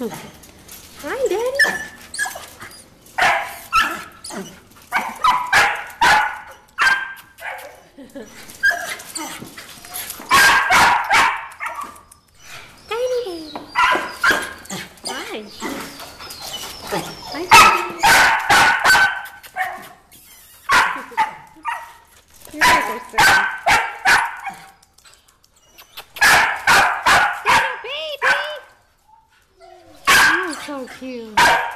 Hi, Daddy. Tiny baby. Hi. Hi, Daddy. You are silly. So cute.